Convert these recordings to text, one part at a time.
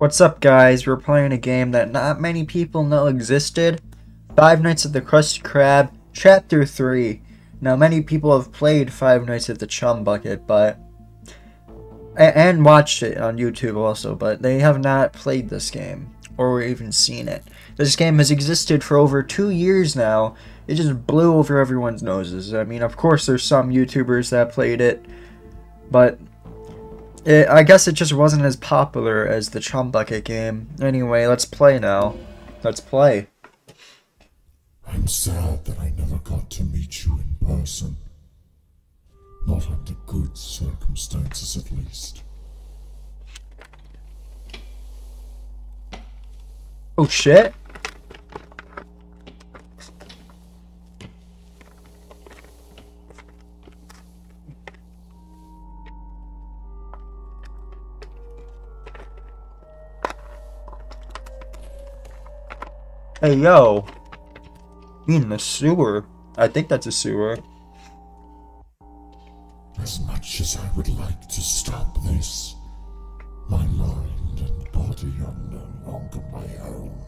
What's up guys? We're playing a game that not many people know existed. Five Nights at the Krusty Krab, Chapter 3. Now many people have played Five Nights at the Chum Bucket, but... And watched it on YouTube also, but they have not played this game, or even seen it. This game has existed for over two years now. It just blew over everyone's noses. I mean, of course there's some YouTubers that played it, but it, I guess it just wasn't as popular as the Chum Bucket game. Anyway, let's play now. Let's play. I'm sad that I never got to meet you in person. Not under good circumstances, at least. Oh shit. Hey yo. In the sewer. I think that's a sewer. As much as I would like to stop this, my mind and body are no longer my own.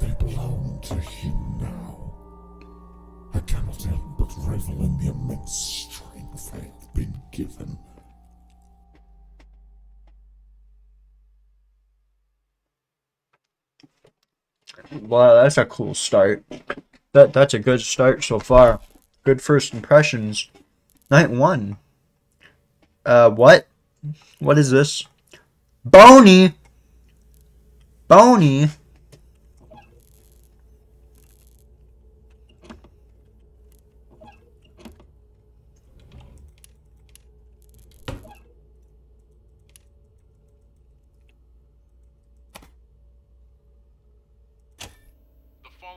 They belong to him now. I cannot help but revel in the immense strength I have been given. Wow, that's a cool start. That that's a good start so far. Good first impressions. Night one. Uh, what? What is this? Bony. Bony.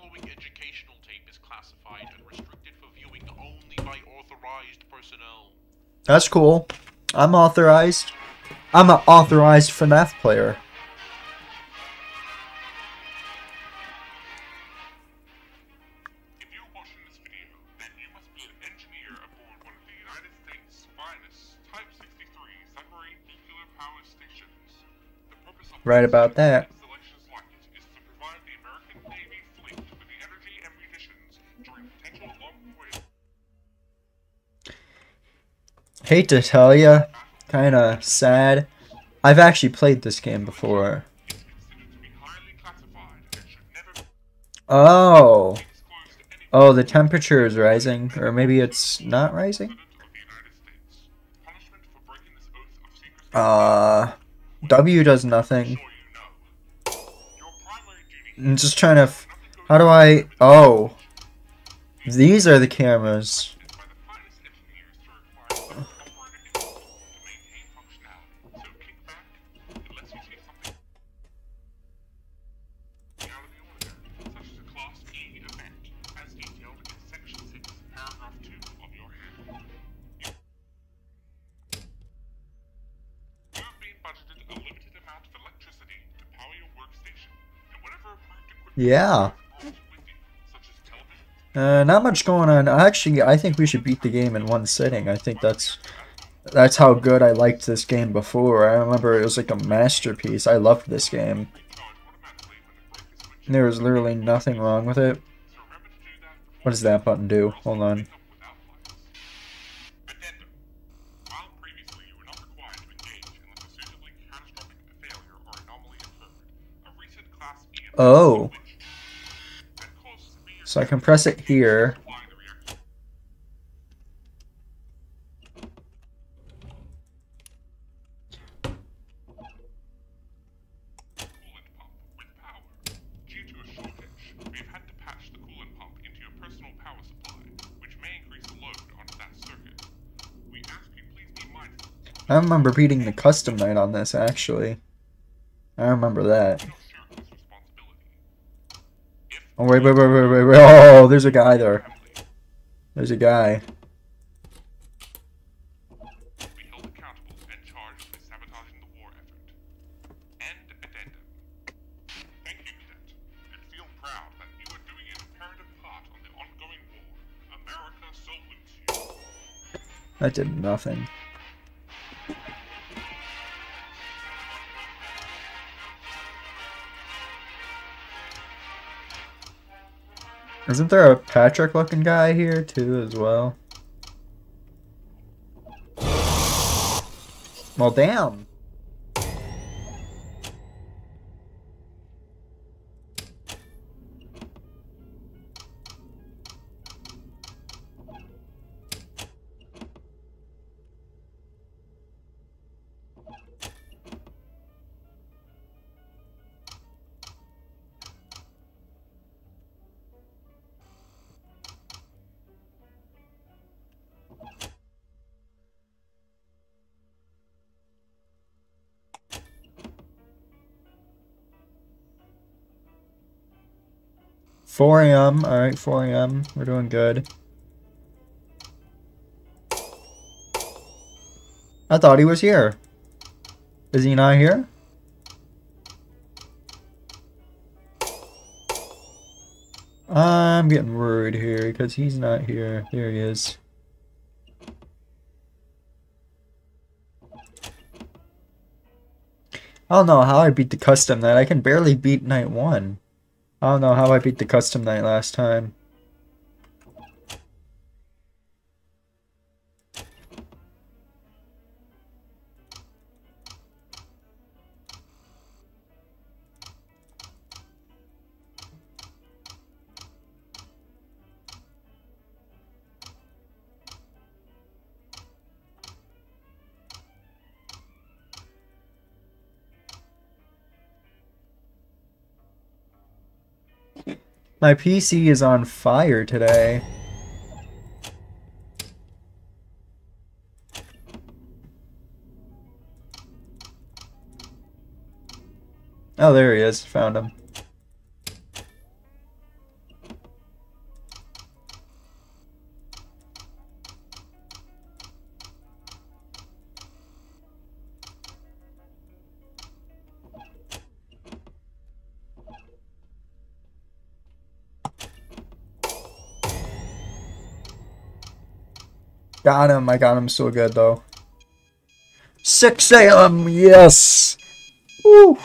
Following educational tape is classified and restricted for viewing only by authorized personnel. That's cool. I'm authorized. I'm an authorized FNAF player. If you're watching Hate to tell ya, kinda sad. I've actually played this game before. Oh. Oh, the temperature is rising. Or maybe it's not rising? of of Uh, W does nothing. you I'm just trying to. How do I. Oh. These are the cameras. Yeah. Uh, not much going on. Actually, I think we should beat the game in one sitting. I think that's that's how good I liked this game before. I remember it was like a masterpiece. I loved this game. There was literally nothing wrong with it. What does that button do? Hold on. Oh. So I can press it here. I remember beating the custom night on this actually. I remember that. We don't shirk this responsibility. If Oh wait, wait, wait, wait, wait, wait. Oh, there's a guy there. There's a guy. be did accountable Isn't there a Patrick looking guy here too as well? Well, damn. Four AM, alright, four AM. We're doing good. I thought he was here. Is he not here? I'm getting worried here because he's not here. There he is. I don't know how I beat the custom that. I can barely beat night one. Oh, I don't know how I beat the custom night last time. My PC is on fire today. Oh, there he is. Found him. Got him. I got him so good, though. 6 a.m. Yes. Woo.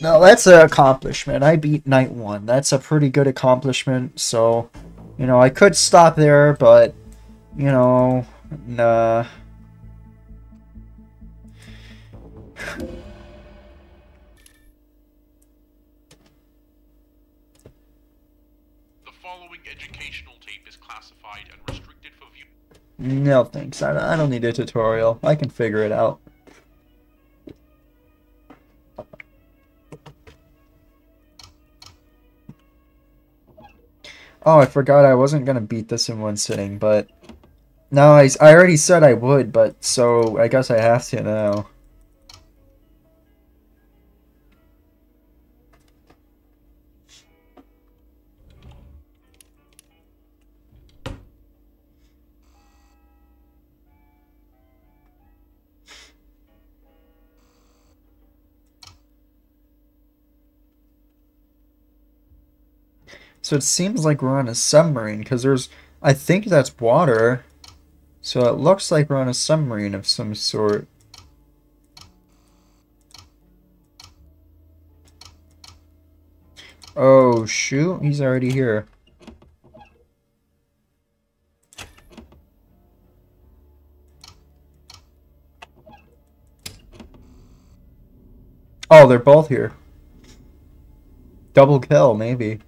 No, that's an accomplishment. I beat night one. That's a pretty good accomplishment. So, you know, I could stop there, but, you know, nah. No thanks. I, don't need a tutorial. I can figure it out. Oh, I forgot I wasn't gonna beat this in one sitting, but... No, I, I already said I would, but so I guess I have to now. So it seems like we're on a submarine, because there's... I think that's water. So it looks like we're on a submarine of some sort. Oh, shoot. He's already here. Oh, they're both here. Double kill, maybe.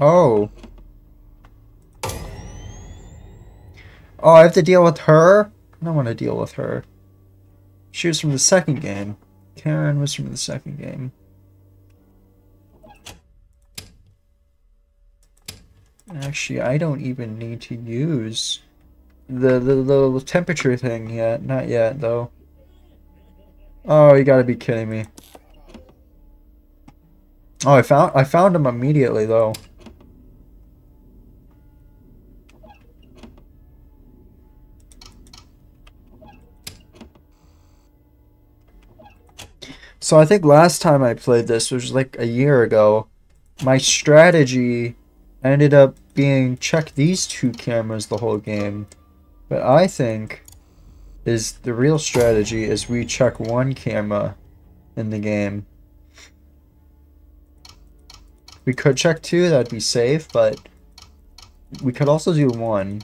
Oh. Oh, I have to deal with her? I don't want to deal with her. She was from the second game. Karen was from the second game. Actually, I don't even need to use the, the, the temperature thing yet. Not yet, though. Oh, you gotta be kidding me. Oh, I found I found him immediately, though. So I think last time I played this, which was like a year ago, my strategy ended up being check these two cameras the whole game. But I think is the real strategy is we check one camera in the game. We could check two, that'd be safe, but we could also do one.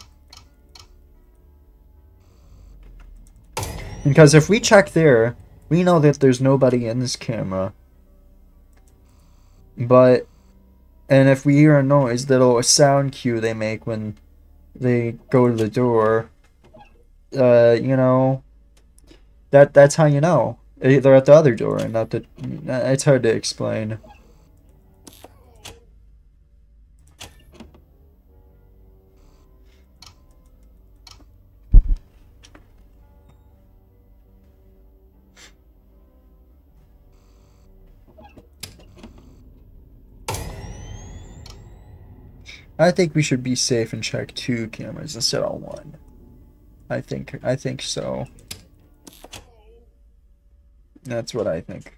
Because if we check there, we know that there's nobody in this camera. But, and if we hear a noise, that'll a sound cue they make when they go to the door. Uh, you know, that that's how you know. They're at the other door and not the, it's hard to explain. I think we should be safe and check two cameras instead of one. I think I think so. That's what I think.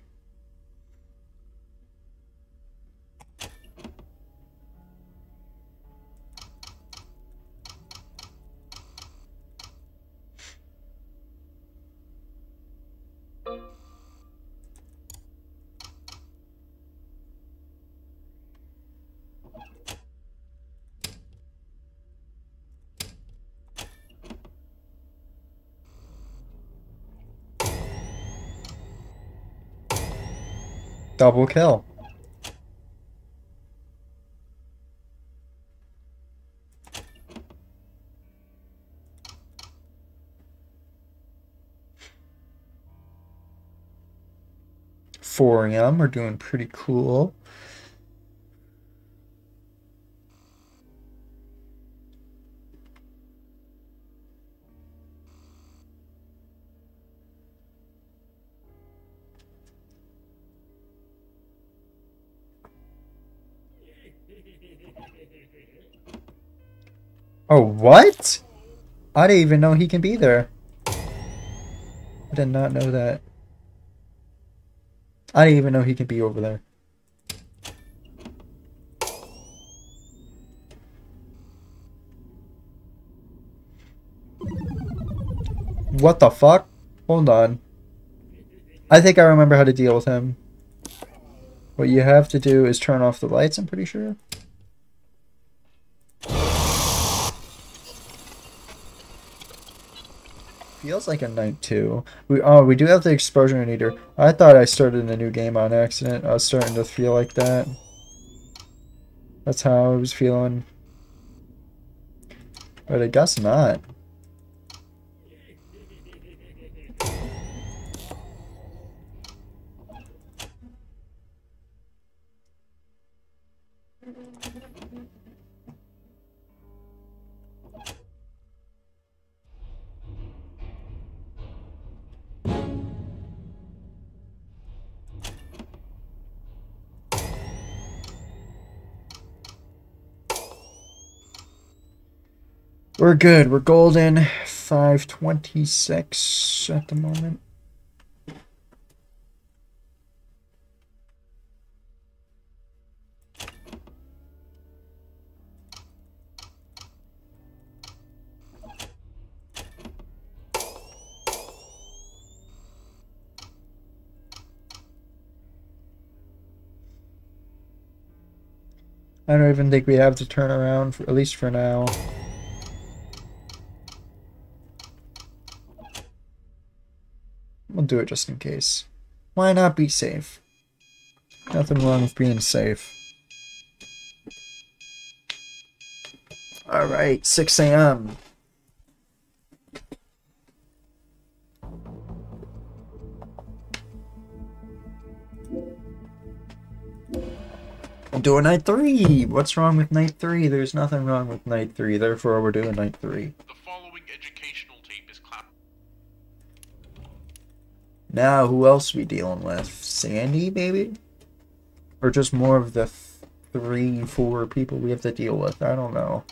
Double kill. Four AM, we're doing pretty cool. Oh, what? I didn't even know he can be there. I did not know that. I didn't even know he can be over there. What the fuck? Hold on. I think I remember how to deal with him. What you have to do is turn off the lights, I'm pretty sure. Feels like a night two. We oh we do have the exposure meter. I thought I started in a new game on accident. I was starting to feel like that. That's how I was feeling. But I guess not. We're good. We're golden. 526 at the moment. I don't even think we have to turn around, for, at least for now. We'll do it just in case. Why not be safe? Nothing wrong with being safe. Alright, 6 a.m. Doing night three. What's wrong with night three? There's nothing wrong with night three. Therefore, we're doing night three. The following educational tape is clap. Now, who else we dealing with? Sandy, maybe? Or just more of the th- three, four people we have to deal with? I don't know.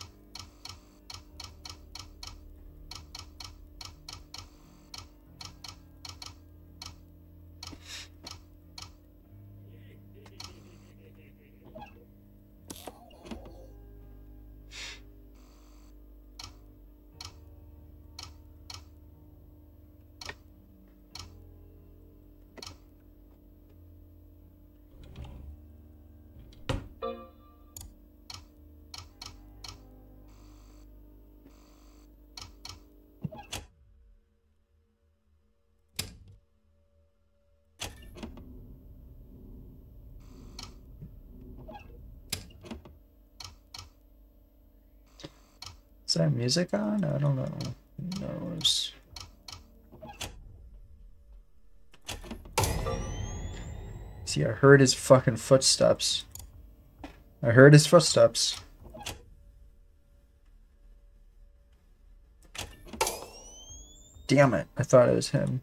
Music on? I don't know. Who knows? See, I heard his fucking footsteps. I heard his footsteps. Damn it, I thought it was him.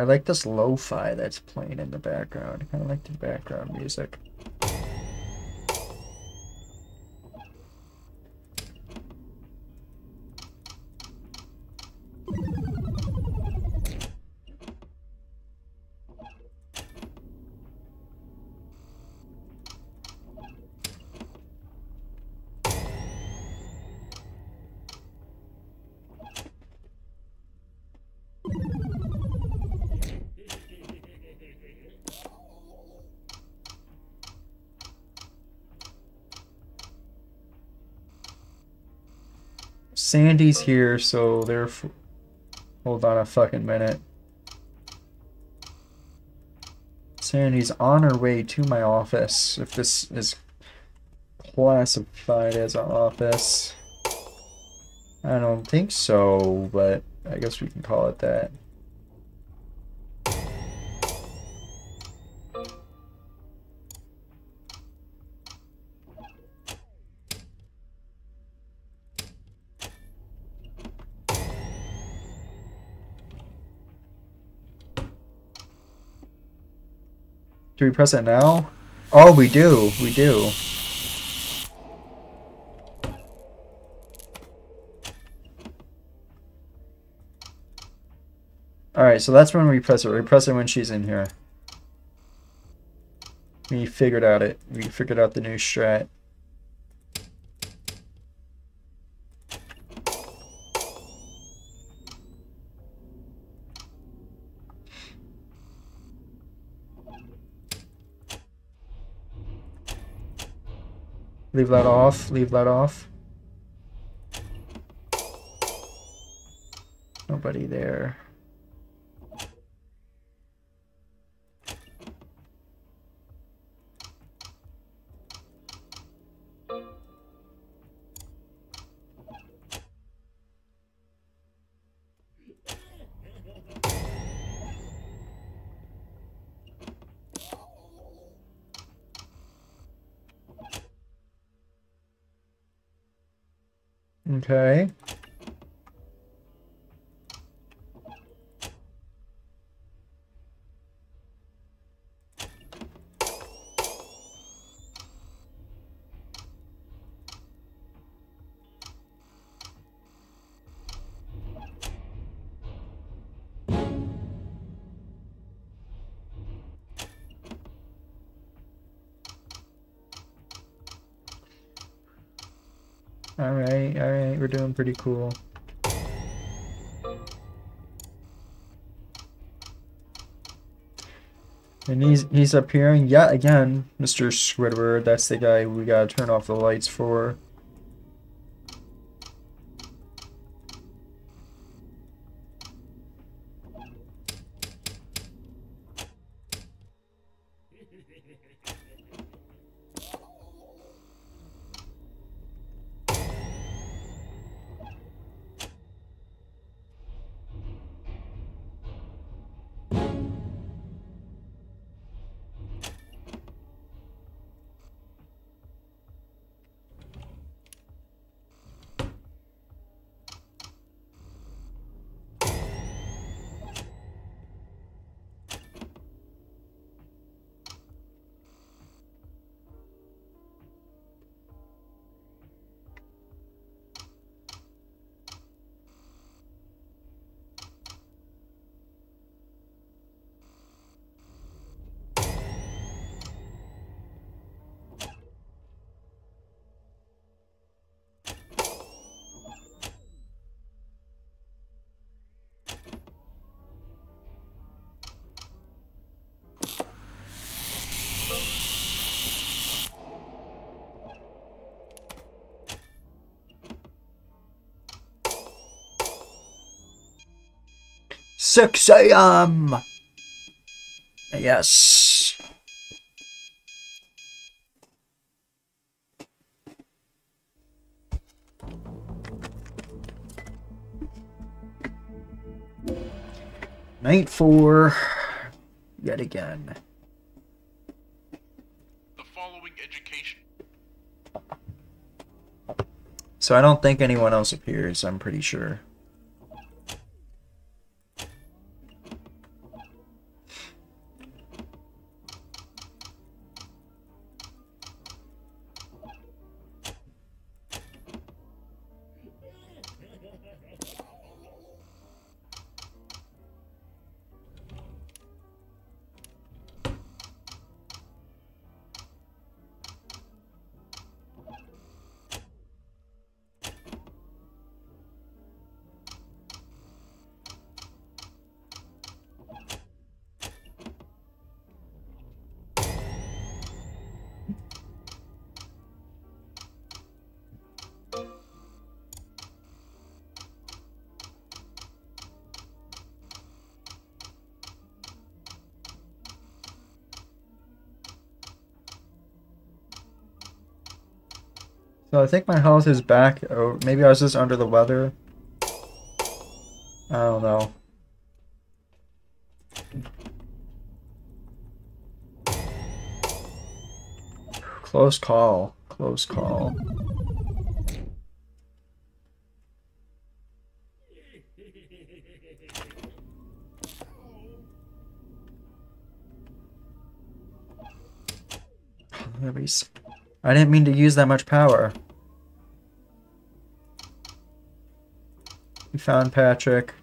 I like this lo-fi that's playing in the background. I kind of like the background music. Sandy's here, so they're. Hold on a fucking minute. Sandy's on her way to my office, if this is classified as an office. I don't think so, but I guess we can call it that. Do we press it now? Oh, we do. We do. Alright, so that's when we press it. We press it when she's in here. We figured out it. We figured out the new strat. Leave that off. Leave that off. Nobody there. Pretty cool. And he's he's appearing yet again, Mr. Squidward. That's the guy we gotta turn off the lights for. 6 a.m. Yes. Night four, yet again. The following education. So I don't think anyone else appears, I'm pretty sure. So I think my health is back. Oh, maybe I was just under the weather. I don't know. Close call. Close call. I didn't mean to use that much power. We found Patrick.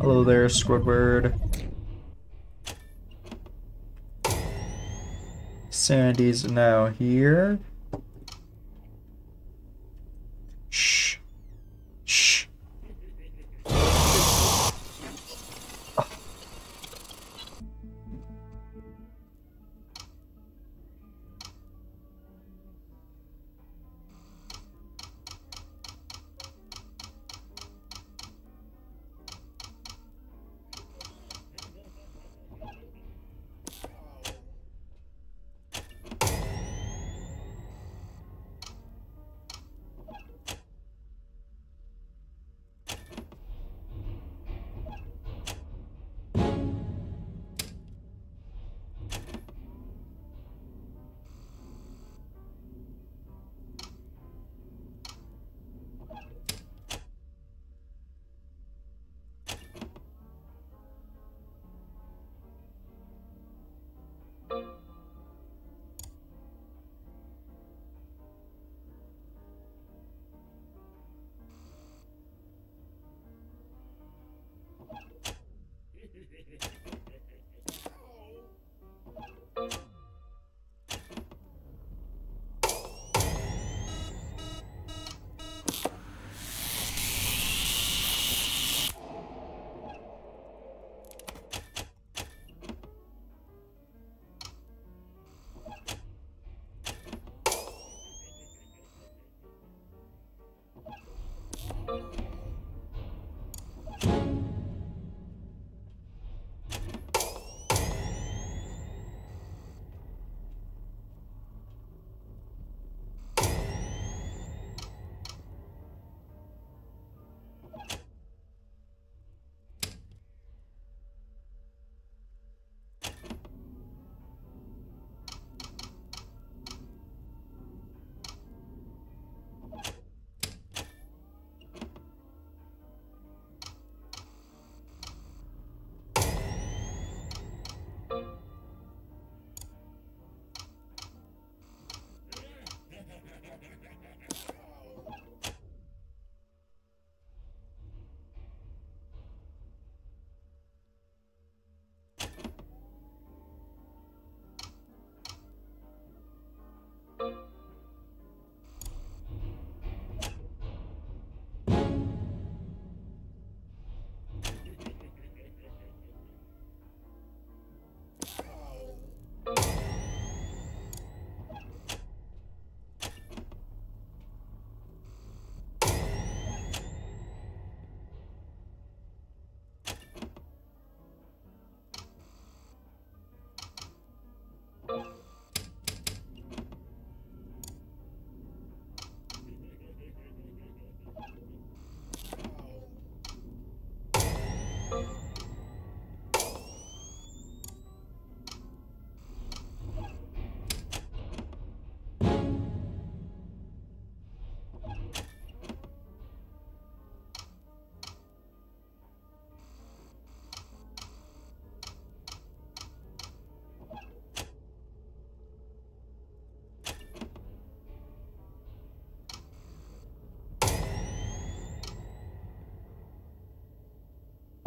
Hello there, Squidward. Sandy's now here.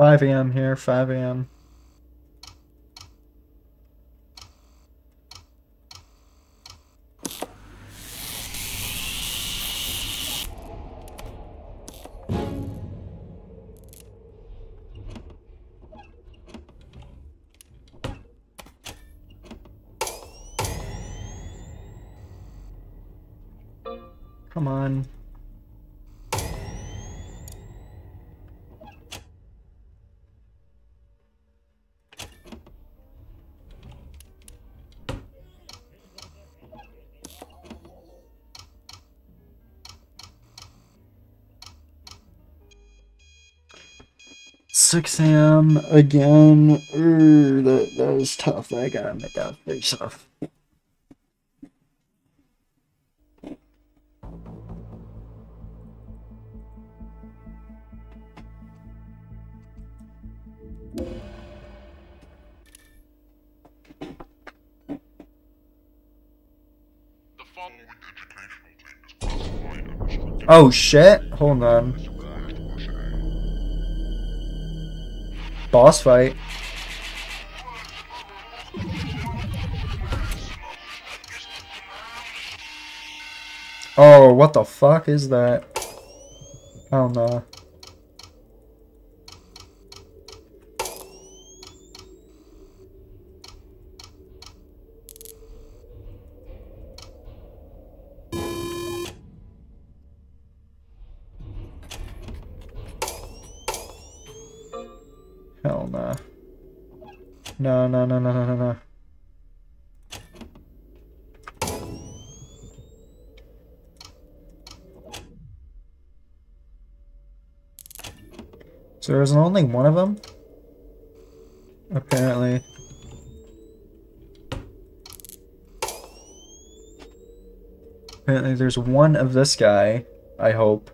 5 a.m. here, 5 a.m. Come on. Six AM again. Urgh, that that was tough. I gotta admit that was pretty tough. The following educational tape is classified and restricted Oh shit! Hold on. Boss fight. Oh, what the fuck is that? Oh no. So there's only one of them? Apparently. Apparently there's one of this guy, I hope.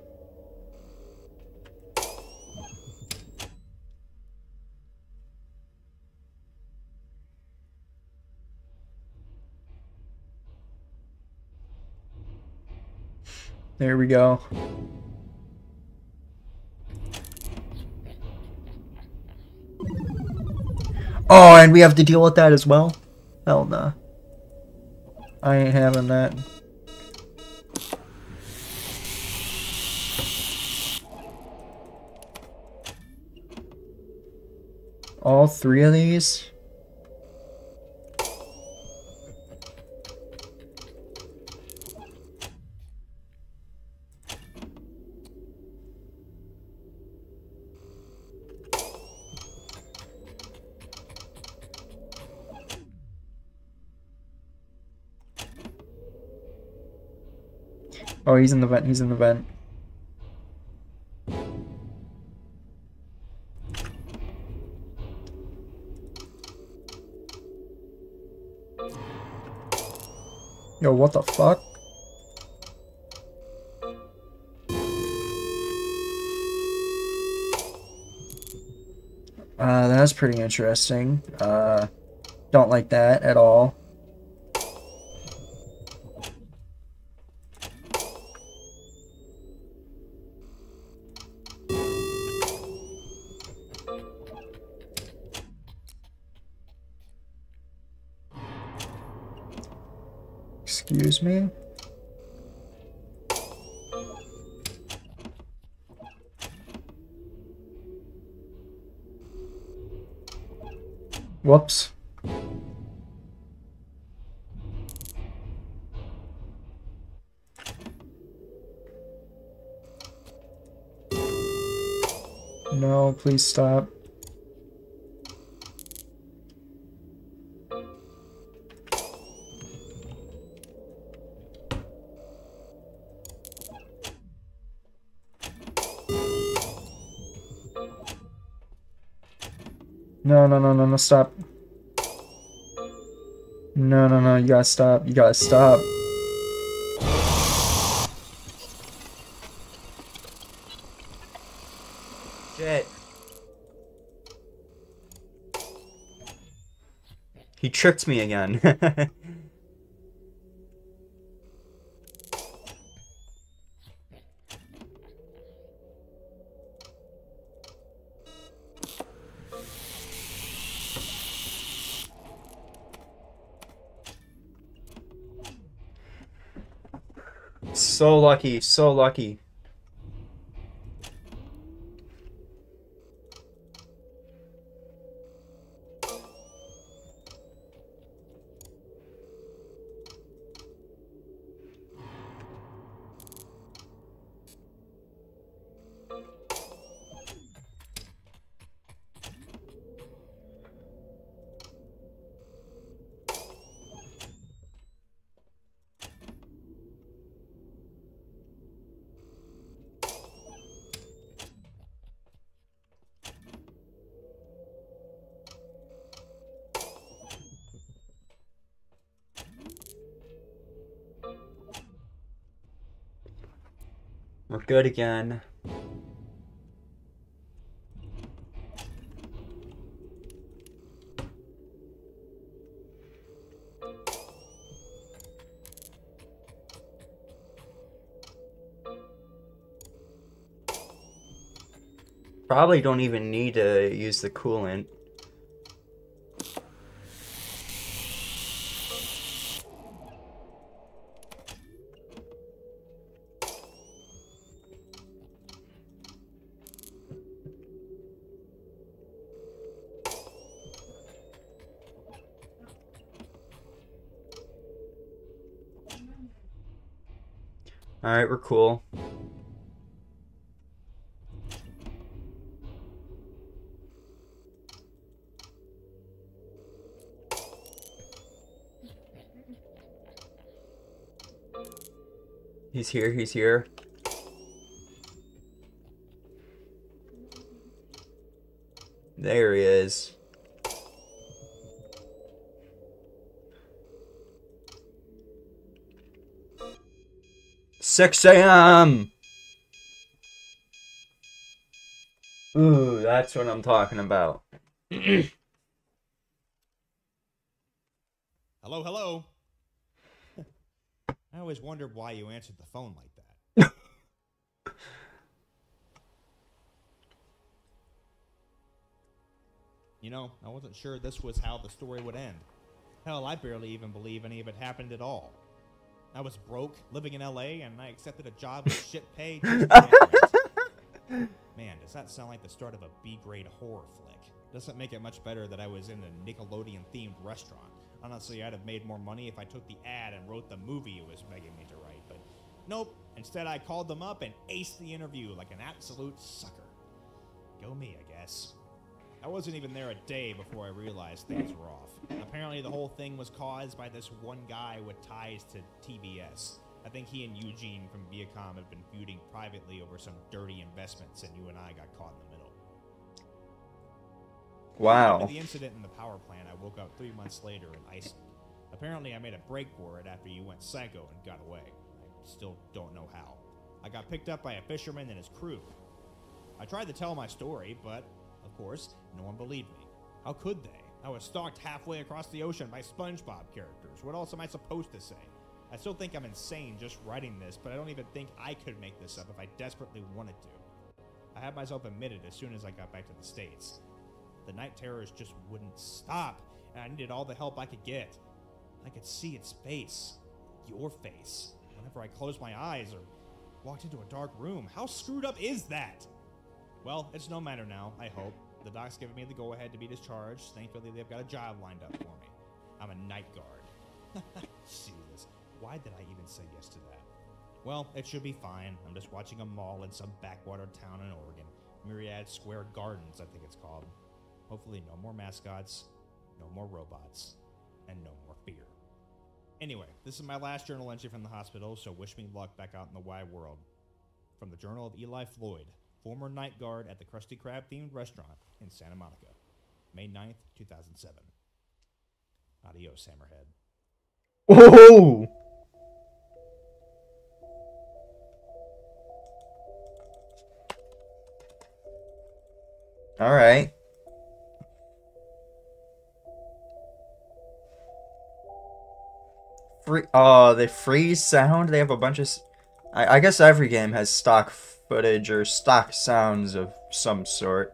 There we go. Oh, and we have to deal with that as well? Hell no. I ain't having that. All three of these? Oh, he's in the vent, he's in the vent. Yo, what the fuck? Uh, that's pretty interesting. Uh, don't like that at all. Excuse me? Whoops. No, please stop. No, no, no, no, no, stop. No, no, no, you gotta stop. You gotta stop. Shit. He tricked me again. So lucky, so lucky. We're good again. Probably don't even need to use the coolant. We're cool. He's here, he's here. There he is. Six AM. Ooh, that's what I'm talking about. Hello, hello. I always wondered why you answered the phone like that. you know, I wasn't sure this was how the story would end. Hell, I barely even believe any of it happened at all. I was broke, living in LA, and I accepted a job with shit pay. just to get rent. Man, does that sound like the start of a B-grade horror flick? Doesn't make it much better that I was in a Nickelodeon-themed restaurant. Honestly, I'd have made more money if I took the ad and wrote the movie it was begging me to write, but nope. Instead, I called them up and aced the interview like an absolute sucker. Go me, I guess. I wasn't even there a day before I realized things were off. Apparently, the whole thing was caused by this one guy with ties to TBS. I think he and Eugene from Viacom have been feuding privately over some dirty investments, and you and I got caught in the middle. Wow. After the incident in the power plant, I woke up three months later in Iceland. Apparently, I made a break for it after you went psycho and got away. I still don't know how. I got picked up by a fisherman and his crew. I tried to tell my story, but, of course, no one believed me. How could they? I was stalked halfway across the ocean by SpongeBob characters. What else am I supposed to say? I still think I'm insane just writing this, but I don't even think I could make this up if I desperately wanted to. I had myself admitted as soon as I got back to the States. The night terrors just wouldn't stop, and I needed all the help I could get. I could see its face, your face, whenever I closed my eyes or walked into a dark room. How screwed up is that? Well, it's no matter now, I hope. The doc's given me the go ahead to be discharged. Thankfully, they've got a job lined up for me. I'm a night guard. Jesus, why did I even say yes to that? Well, it should be fine. I'm just watching a mall in some backwater town in Oregon. Myriad Square Gardens, I think it's called. Hopefully, no more mascots, no more robots, and no more fear. Anyway, this is my last journal entry from the hospital, so wish me luck back out in the wide world. From the Journal of Eli Floyd, former night guard at the Krusty Krab themed restaurant in Santa Monica, May 9th, 2007. Adios, Hammerhead. Whoa! All right. Free. Oh, they freeze sound. They have a bunch of. I guess every game has stock footage or stock sounds of some sort.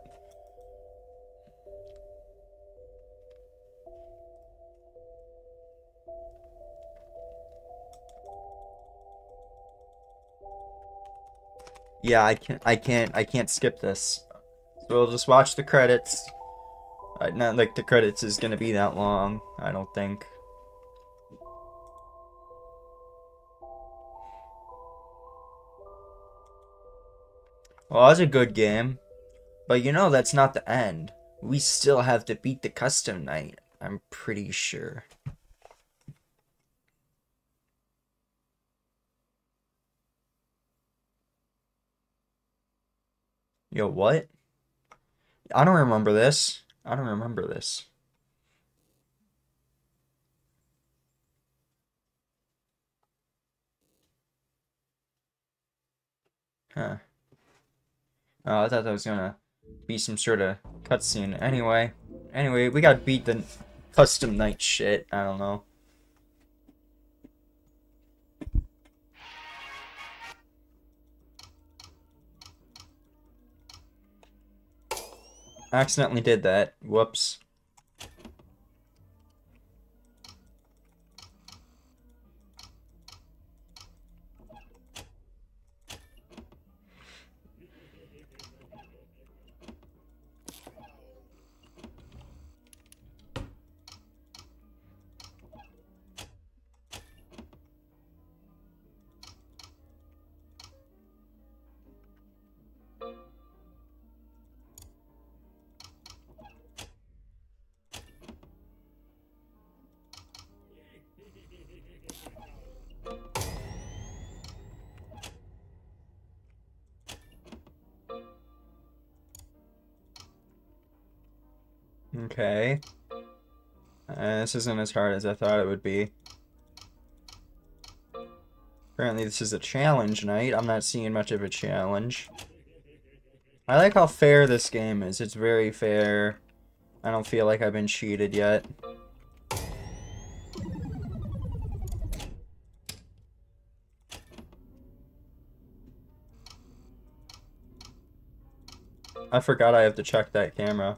Yeah, I can't. I can't. I can't skip this. So we'll just watch the credits. Not like the credits is gonna be that long. I don't think. Well, that's a good game. But you know that's not the end. We still have to beat the custom night, I'm pretty sure. Yo, what? I don't remember this. I don't remember this. Huh. Oh, I thought that was gonna be some sort of cutscene. Anyway, anyway, we gotta beat the custom night shit. I don't know. accidentally did that. Whoops. Okay. Uh, this isn't as hard as I thought it would be. Apparently this is a challenge night. I'm not seeing much of a challenge. I like how fair this game is. It's very fair. I don't feel like I've been cheated yet. I forgot I have to check that camera.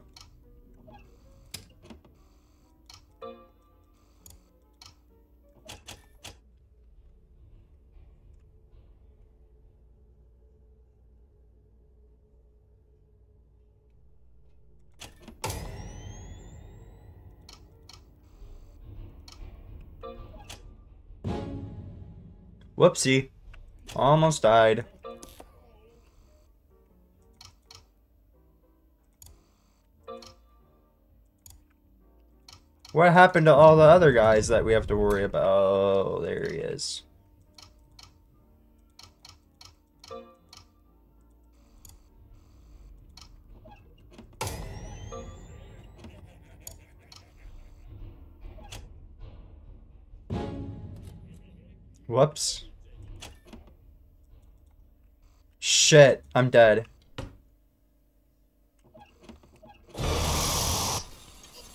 Whoopsie. Almost died. What happened to all the other guys that we have to worry about? Oh, there he is. Whoops. Shit, I'm dead.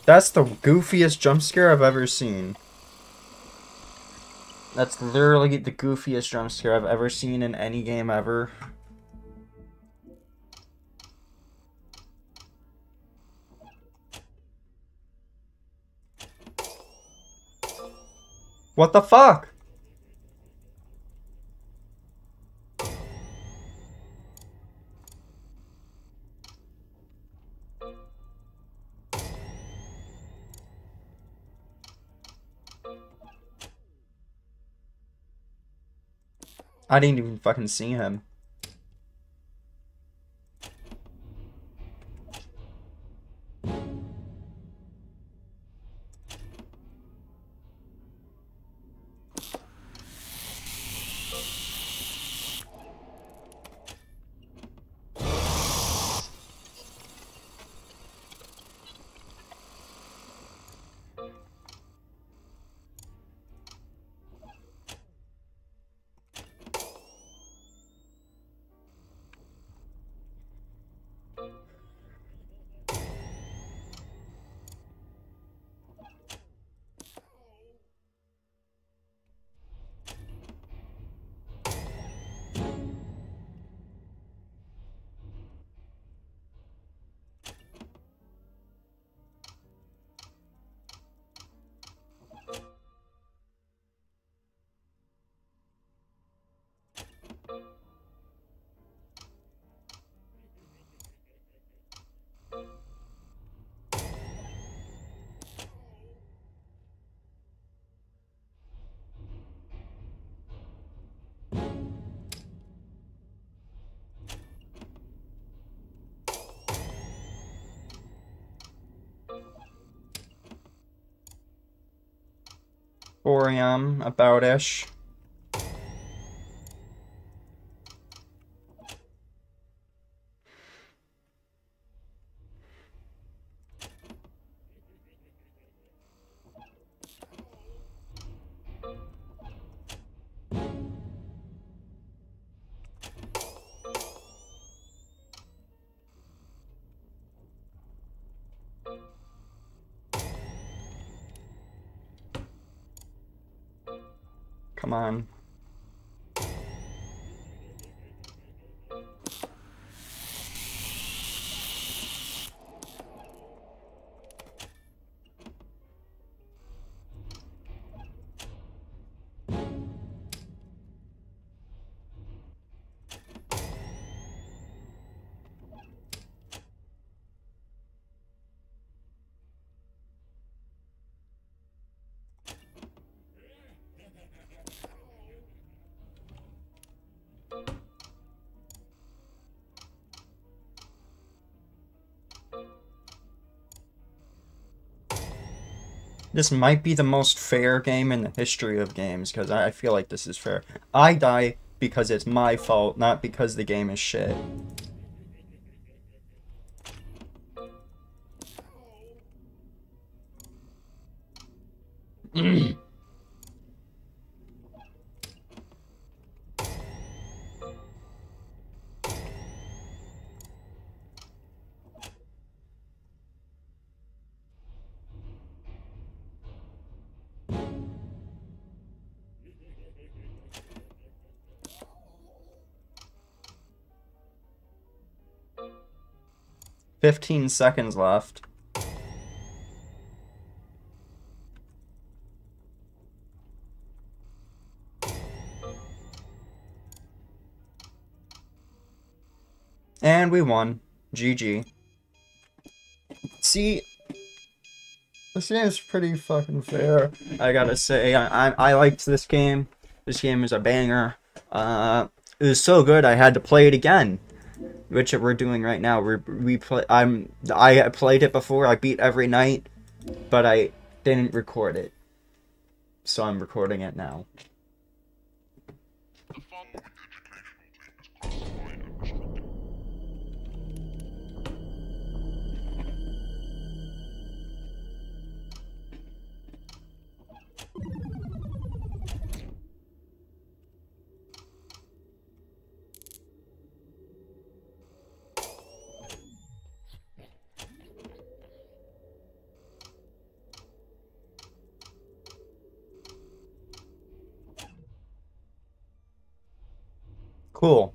That's the goofiest jump scare I've ever seen. That's literally the goofiest jump scare I've ever seen in any game ever. What the fuck? I didn't even fucking see him. 4 a.m. This might be the most fair game in the history of games, because I feel like this is fair. I die because it's my fault, not because the game is shit. Fifteen seconds left. And we won. GG. See, this game is pretty fucking fair. I gotta say, I, I I liked this game. This game is a banger. Uh, it was so good I had to play it again, which we're doing right now. We we play. I'm I played it before. I beat every night, but I didn't record it, so I'm recording it now. Cool.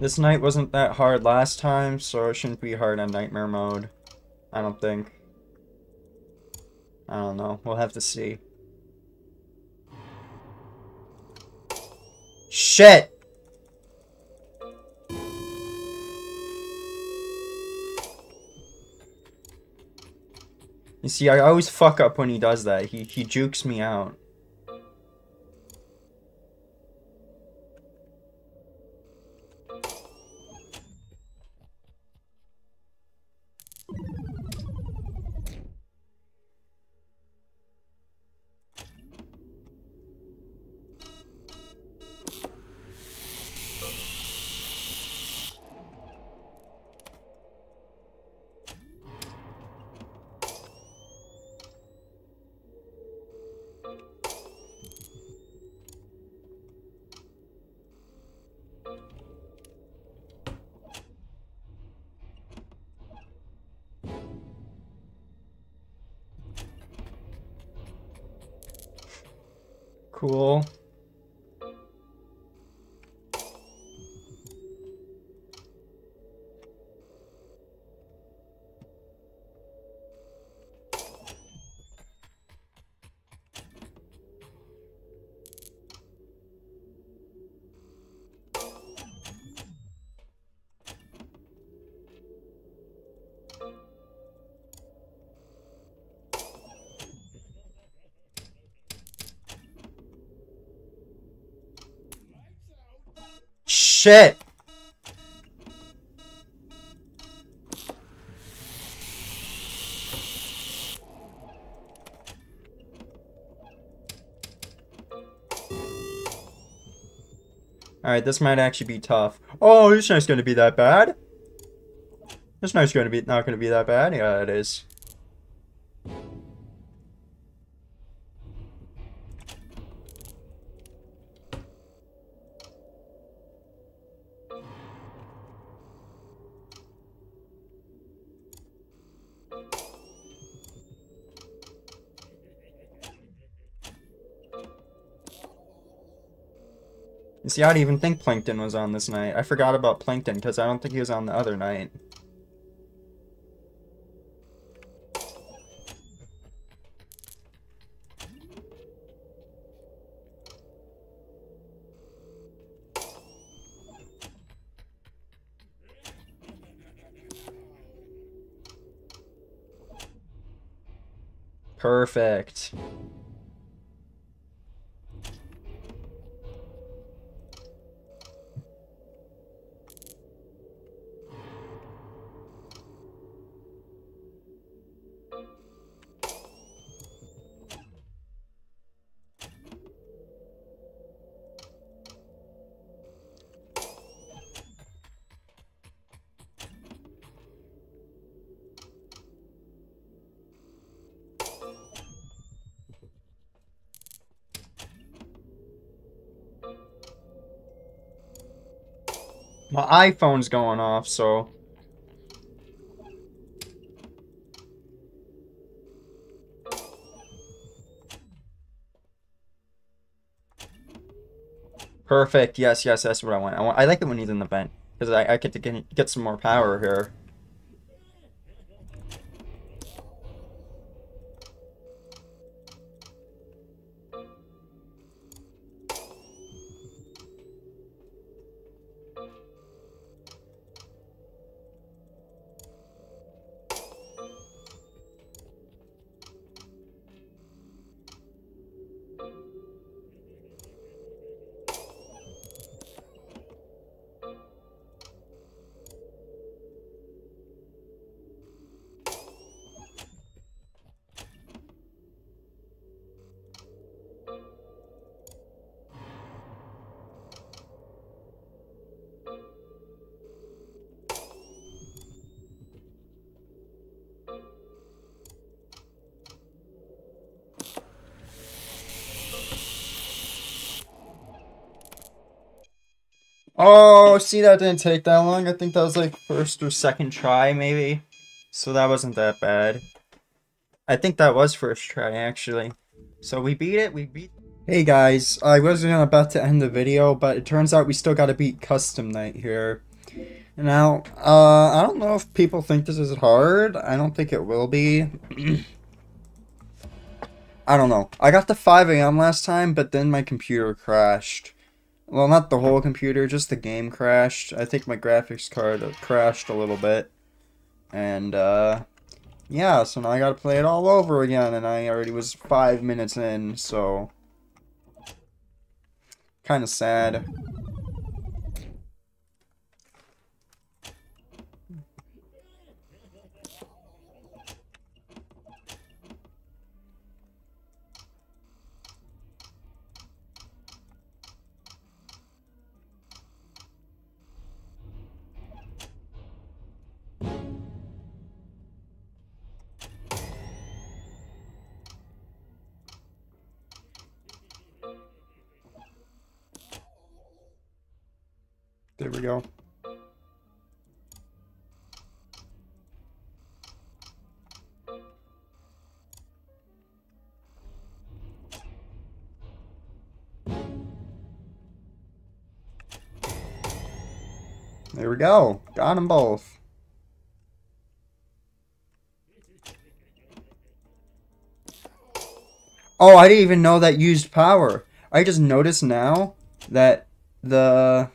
This night wasn't that hard last time, so it shouldn't be hard on Nightmare mode. I don't think. I don't know. We'll have to see. Shit! You see, I always fuck up when he does that. He he jukes me out. Cool. Shit! Alright, this might actually be tough. Oh, this night's gonna be that bad? This night's gonna be not gonna be that bad? Yeah, it is. See, I didn't even think Plankton was on this night. I forgot about Plankton because I don't think he was on the other night. Perfect. My iPhone's going off, so. Perfect. Yes, yes, that's what I want. I want. I like it when he's in the vent because I, I get to get, get some more power here. Oh, see, that didn't take that long. I think that was like first or second try, maybe. So that wasn't that bad. I think that was first try, actually. So we beat it, we beat... Hey guys, I wasn't about to end the video, but it turns out we still gotta beat Custom Night here. Now, uh, I don't know if people think this is hard. I don't think it will be. I don't know. I got the 5 a.m. last time, but then my computer crashed. Well, not the whole computer, just the game crashed. I think my graphics card crashed a little bit. And, uh, yeah, so now I gotta play it all over again, and I already was five minutes in, so... Kinda sad. we go. There we go. Got them both. Oh, I didn't even know that used power. I just noticed now that the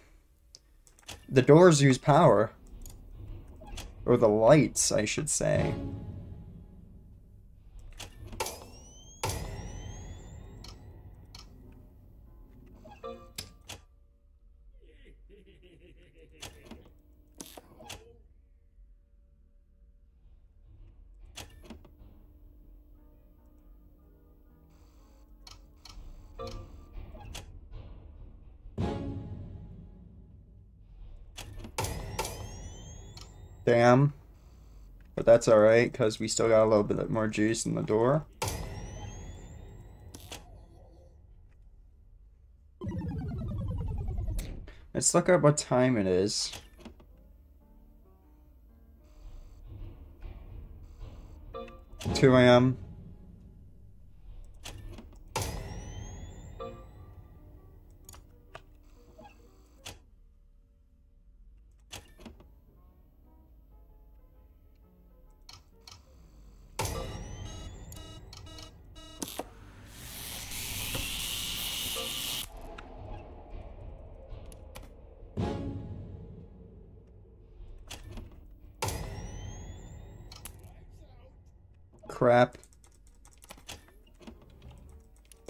the doors use power. Or the lights, I should say. But that's alright, because we still got a little bit more juice in the door. Let's look at what time it is. Two AM.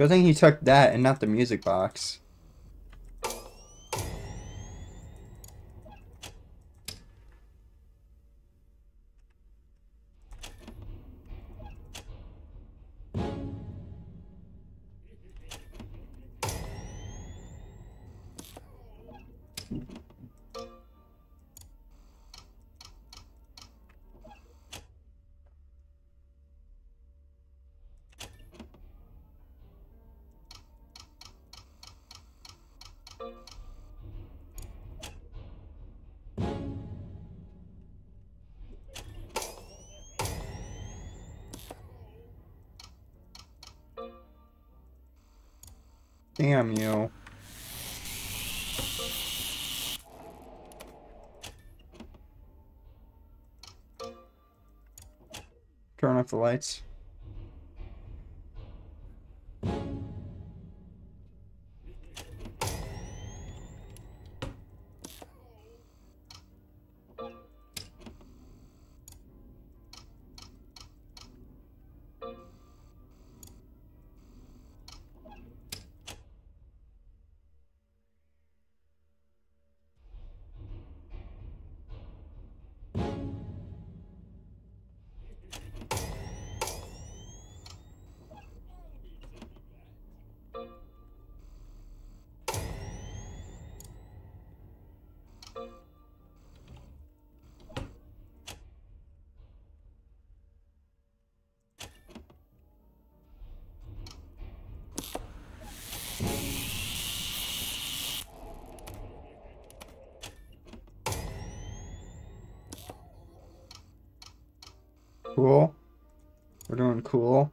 Good thing he took that and not the music box. Damn you. Turn off the lights. Cool. We're doing cool.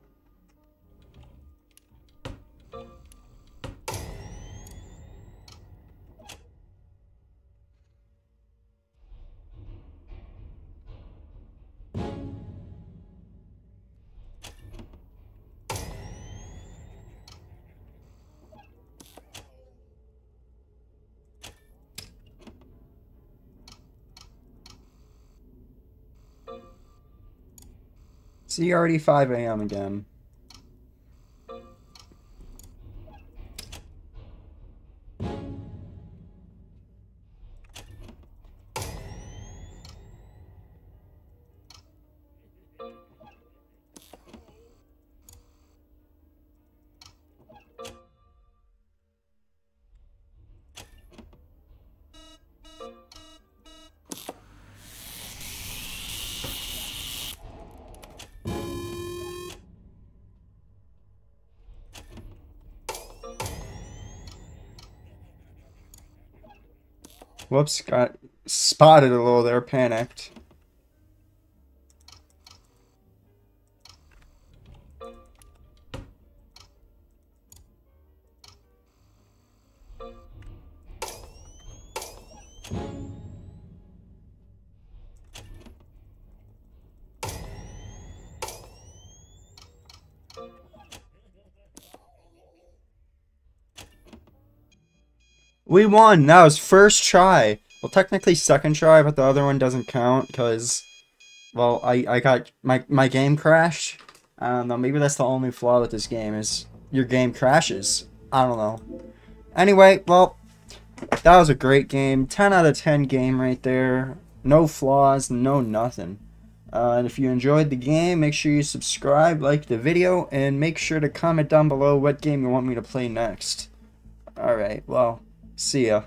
See, already 5 a.m. again. Whoops, got spotted a little there, panicked. We won. That was first try. Well, technically second try, but the other one doesn't count because, well, I I got my my game crashed. I don't know. Maybe that's the only flaw with this game is your game crashes. I don't know. Anyway, well, that was a great game. 10 out of 10 game right there. No flaws, no nothing. Uh, and if you enjoyed the game, make sure you subscribe, like the video, and make sure to comment down below what game you want me to play next. Alright, well, see ya.